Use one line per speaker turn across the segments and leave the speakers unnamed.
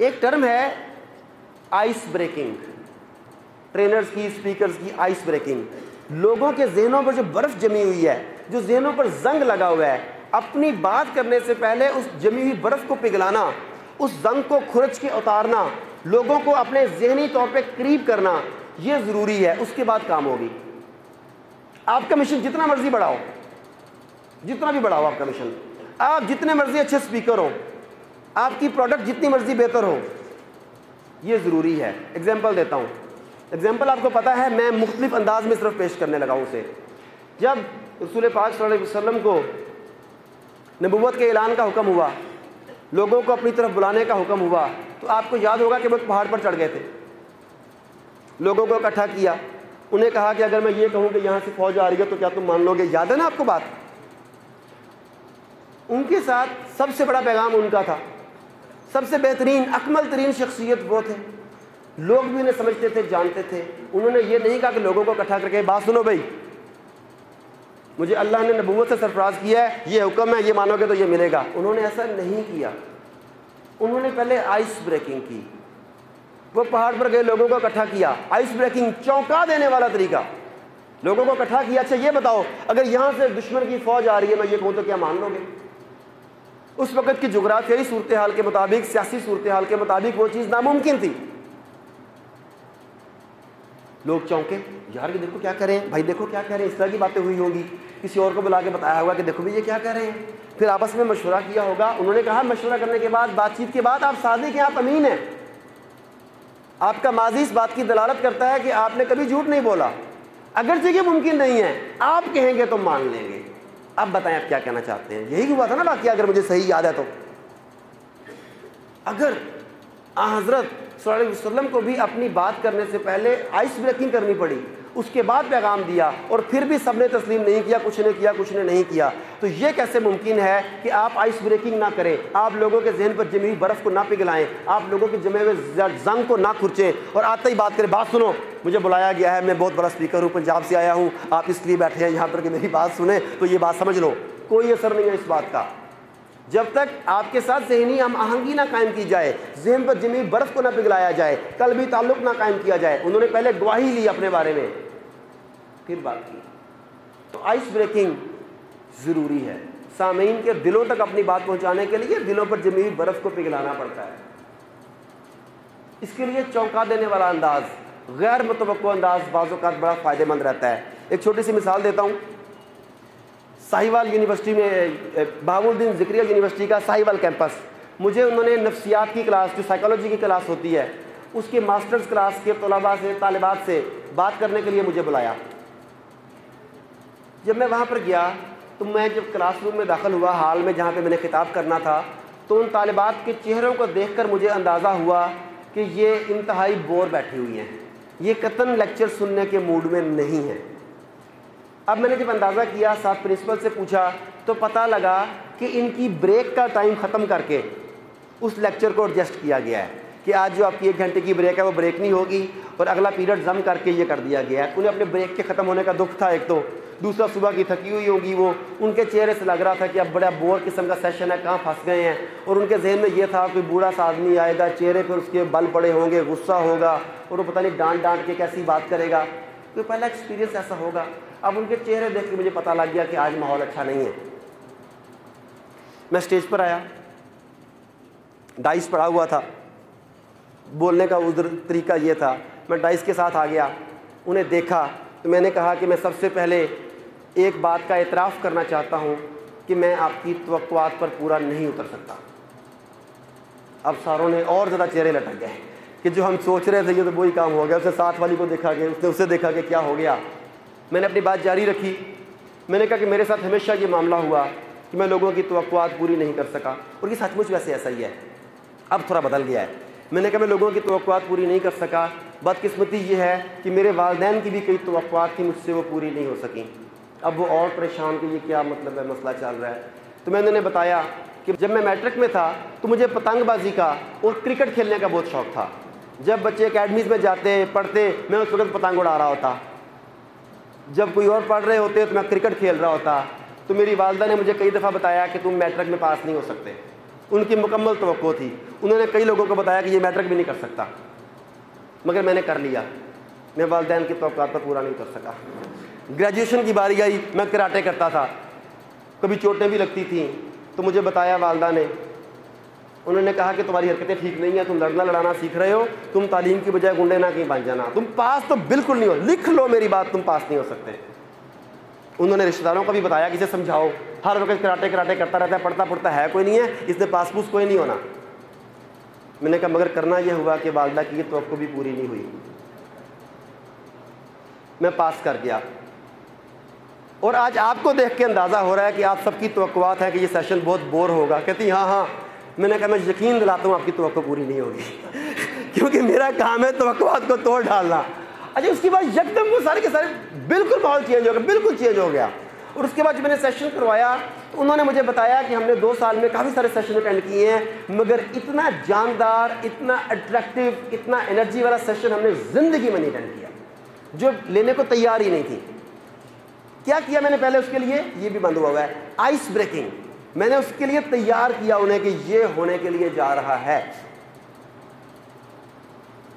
एक टर्म है ice breaking trainers की स्पीकर्स की आइस ब्रेकिंग लोगों के जहनों पर जो बर्फ़ जमी हुई है, जो जहनों पर जंग लगा हुआ है, अपनी बात करने से पहले उस जमी हुई बर्फ़ को पिघलाना, उस जंग को खुरच के उतारना, लोगों को अपने जहनी तौर पे करीब करना यह ज़रूरी है, उसके बाद काम होगी। आपका मिशन जितना मर्ज़ी बढ़ाओ, जितना भी बढ़ाओ आपका मिशन आप जितने मर्ज़ी अच्छे स्पीकर हो आपकी प्रोडक्ट जितनी मर्ज़ी बेहतर हो यह ज़रूरी है। एग्ज़ाम्पल देता हूँ। एग्ज़ाम्पल आपको पता है, मैं मुख्तलिफ़ अंदाज में सिर्फ़ पेश करने लगा उसे। जब रसूल पाक वसल्लम को नबूत के ऐलान का हुक्म हुआ, लोगों को अपनी तरफ़ बुलाने का हुक्म हुआ तो आपको याद होगा कि वो पहाड़ पर चढ़ गए थे। लोगों को इकट्ठा किया। उन्हें कहा कि अगर मैं ये कहूँ कि यहाँ से फौज आ रही है तो क्या तुम मान लोगे? याद है ना आपको बात? उनके साथ सबसे बड़ा पैगाम उनका था। सबसे बेहतरीन, अकमल तरीन शख्सियत वो थे। लोग भी उन्हें समझते थे, जानते थे। उन्होंने ये नहीं कहा कि लोगों को इकट्ठा करके, बात सुनो भाई, मुझे अल्लाह ने नबूत से सरफराज किया है, ये हुक्म है, ये मानोगे तो ये मिलेगा। उन्होंने ऐसा नहीं किया। उन्होंने पहले आइस ब्रेकिंग की। वो पहाड़ पर गए, लोगों को इकट्ठा किया। आइस ब्रेकिंग चौंका देने वाला तरीका। लोगों को इकट्ठा किया। अच्छा ये बताओ, अगर यहाँ से दुश्मन की फौज आ रही है, मैं ये कहूँ तो क्या मान लोगे? उस वक्त की जुगराफियाई सूरत हाल के मुताबिक, सियासी सूरत हाल के मुताबिक वो चीज़ नामुमकिन थी। लोग चौंके, यार ये देखो क्या करें भाई देखो क्या कह रहे हैं, इस तरह की बातें हुई होगी। किसी और को बुला के बताया होगा कि देखो भाई ये क्या कह रहे हैं। फिर आपस में मशवरा किया होगा। उन्होंने कहा, मशवरा करने के बाद, बातचीत के बाद आप सादे के आप अमीन हैं। आपका माजी इस बात की दलालत करता है कि आपने कभी झूठ नहीं बोला। अगर जगह मुमकिन नहीं है। आप कहेंगे तो मान लेंगे। अब बताएँ, आप क्या कहना चाहते हैं? यही हुआ था ना बाकी अगर मुझे सही याद है तो। अगर हज़रत वसल्लम को भी अपनी बात करने से पहले आइस ब्रेकिंग करनी पड़ी उसके बाद पैगाम दिया और फिर भी सबने तस्लीम नहीं किया, कुछ ने किया, कुछ ने नहीं किया। तो ये कैसे मुमकिन है कि आप आइस ब्रेकिंग ना करें? आप लोगों के जहन पर जमी हुई बर्फ़ को ना पिघलाएँ। आप लोगों के जमे हुए जंग को ना खुरचें। और आते ही बात करें, बात सुनो। मुझे बुलाया गया है, मैं बहुत बड़ा स्पीकर हूँ, पंजाब से आया हूँ। आप इसलिए बैठे हैं यहाँ पर कि मेरी बात सुने तो ये बात समझ लो। कोई असर नहीं है इस बात का। जब तक आपके साथ जहनी हम आहंगी ना कायम की जाए, जहन पर जमी बर्फ़ को ना पिघलाया जाए, कल भी ताल्लुक ना कायम किया जाए, उन्होंने पहले गवाही ली अपने बारे में। फिर बात की। तो आइस ब्रेकिंग ज़रूरी है। सामीन के दिलों तक अपनी बात पहुँचाने के लिए दिलों पर जमी बर्फ़ को पिघलाना पड़ता है। इसके लिए चौंका देने वाला अंदाज, गैर मुतव अंदाज बाज़ों का बड़ा फ़ायदेमंद रहता है। एक छोटी सी मिसाल देता हूँ। साहिवाल यूनिवर्सिटी में बहाउद्दीन जिक्रिया यूनिवर्सिटी का साहिवाल कैंपस। मुझे उन्होंने नफ्सियात की क्लास, जो साइकोलॉजी की क्लास होती है, उसके मास्टर्स क्लास के तलबा से, तालिबात से बात करने के लिए मुझे बुलाया। जब मैं वहाँ पर गया तो मैं जब क्लासरूम में दाखिल हुआ, हाल में जहाँ पे मैंने खिताब करना था तो उन तालिबात के चेहरों को देखकर मुझे अंदाज़ा हुआ कि ये इंतहाई बोर बैठी हुई हैं। ये कतन लेक्चर सुनने के मूड में नहीं है। अब मैंने जब अंदाज़ा किया, साथ प्रिंसिपल से पूछा तो पता लगा कि इनकी ब्रेक का टाइम ख़त्म करके उस लेक्चर को एडजस्ट किया गया है कि आज जो आपकी एक घंटे की ब्रेक है, वो ब्रेक नहीं होगी और अगला पीरियड जम करके ये कर दिया गया है। उन्हें अपने ब्रेक के ख़त्म होने का दुख था एक तो। दूसरा सुबह की थकी हुई होगी वो। उनके चेहरे से लग रहा था कि अब बड़ा बोर किस्म का सेशन है, कहाँ फंस गए हैं? और उनके जहन में ये था, कोई बूढ़ा सा आदमी आएगा, चेहरे पर उसके बल पड़े होंगे, गुस्सा होगा, और वो पता नहीं डांट डांट के कैसी बात करेगा। तो पहला एक्सपीरियंस ऐसा होगा। अब उनके चेहरे देख के मुझे पता लग गया कि आज माहौल अच्छा नहीं है। मैं स्टेज पर आया। डाइस पड़ा हुआ था। बोलने का उधर तरीका ये था। मैं डाइस के साथ आ गया। उन्हें देखा। तो मैंने कहा कि मैं सबसे पहले एक बात का एतराफ़ करना चाहता हूँ कि मैं आपकी तो पर पूरा नहीं उतर सकता। अब सारों ने और ज़्यादा चेहरे लटक गए कि जो हम सोच रहे थे, ये तो वही काम हो गया उसने साथ वाली को देखा कि उसने उसे देखा कि क्या हो गया। मैंने अपनी बात जारी रखी। मैंने कहा कि मेरे साथ हमेशा ये मामला हुआ कि मैं लोगों की तो पूरी नहीं कर सका, और ये सचमुच वैसे ऐसा ही है। अब थोड़ा बदल गया है। मैंने कहा, मैं लोगों की तो पूरी नहीं कर सका। बदकस्मती ये है कि मेरे वालदेन की भी कई तो थी, मुझसे वो पूरी नहीं हो सकी। अब वो और परेशान कि ये क्या मतलब है, मसला चल रहा है। तो मैंने उन्हें बताया कि जब मैं मैट्रिक में था तो मुझे पतंगबाजी का और क्रिकेट खेलने का बहुत शौक था। जब बच्चे अकेडमीज़ में जाते, पढ़ते, मैं उस वक्त पतंग उड़ा रहा होता। जब कोई और पढ़ रहे होते तो मैं क्रिकेट खेल रहा होता। तो मेरी वालदा ने मुझे कई दफ़ा बताया कि तुम मैट्रिक में पास नहीं हो सकते। उनकी मुकम्मल तो थी। उन्होंने कई लोगों को बताया कि ये मैट्रिक भी नहीं कर सकता। मगर मैंने कर लिया। मैं वालदेन की तो पर पूरा नहीं कर सका। ग्रेजुएशन की बारी आई, मैं कराटे करता था। कभी चोटें भी लगती थी तो मुझे बताया वालदा ने। उन्होंने कहा कि तुम्हारी हरकतें ठीक नहीं है, तुम लड़ना लड़ाना सीख रहे हो, तुम तालीम की बजाय गुंडे ना कहीं बन जाना। तुम पास तो बिल्कुल नहीं हो, लिख लो मेरी बात, तुम पास नहीं हो सकते। उन्होंने रिश्तेदारों को भी बताया कि इसे समझाओ। हर वक्त कराटे कराटे करता रहता है पढ़ता पढ़ता है कोई नहीं है, इसने पास पूस कोई नहीं होना। मैंने कहा, मगर करना यह हुआ कि वालदा की तो आपको भी पूरी नहीं हुई। मैं पास कर गया। और आज आपको देख के अंदाज़ा हो रहा है कि आप सबकी तो है कि ये सेशन बहुत बोर होगा। कहती हाँ हाँ मैंने कहा, मैं यकीन दिलाता हूँ, आपकी तो पूरी नहीं होगी। क्योंकि मेरा काम है तो को तोड़ डालना। अच्छा उसके बाद यकदम वो सारे के सारे बिल्कुल माहौल चेंज हो गया, बिल्कुल चेंज हो गया। और उसके बाद जब मैंने सेशन करवाया तो उन्होंने मुझे बताया कि हमने दो साल में काफ़ी सारे सेशन अटेंड किए हैं, मगर इतना जानदार, इतना अट्रैक्टिव इतना एनर्जी वाला सेशन हमने ज़िंदगी में नहीं अटेंड किया, जो लेने को तैयार ही नहीं थी। क्या किया मैंने पहले उसके लिए? ये भी बंद हुआ हुआ है। आइस ब्रेकिंग मैंने उसके लिए तैयार किया उन्हें कि ये होने के लिए जा रहा है।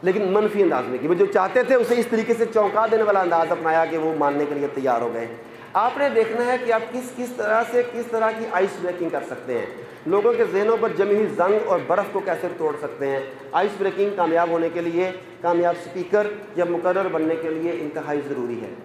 लेकिन मनफी अंदाज में कि वो जो चाहते थे उसे इस तरीके से चौंका देने वाला अंदाज अपनाया कि वो मानने के लिए तैयार हो गए। आपने देखना है कि आप किस किस तरह से, किस तरह की आइस ब्रेकिंग कर सकते हैं। लोगों के जहनों पर जमी हुई जंग और बर्फ़ को कैसे तोड़ सकते हैं। आइस ब्रेकिंग कामयाब होने के लिए, कामयाब स्पीकर या मुकर बनने के लिए इंतहाई ज़रूरी है।